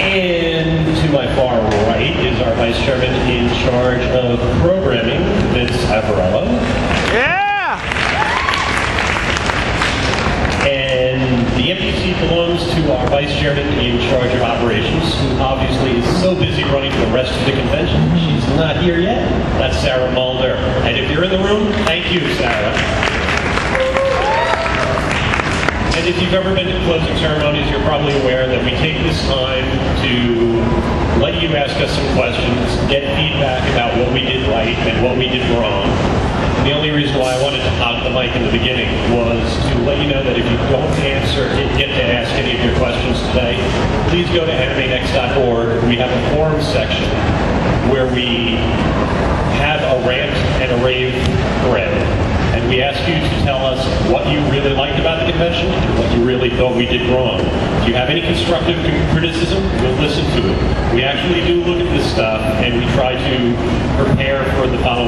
And to my far right is our vice chairman in charge of programming, Vince Avarello. Yeah! And the empty seat belongs to our vice chairman in charge of operations, who obviously is so busy running the rest of the convention, she's not here yet. That's Sarah Mulder. And if you're in the room, thank you, Sarah. If you've ever been to closing ceremonies, you're probably aware that we take this time to let you ask us some questions, get feedback about what we did right and what we did wrong. The only reason why I wanted to hog the mic in the beginning was to let you know that if you don't answer, get to ask any of your questions today, please go to animenext.org. We have a forum section where we what you really liked about the convention what you really thought we did wrong. If you have any constructive criticism, we'll listen to it. We actually do look at this stuff and we try to prepare for the following.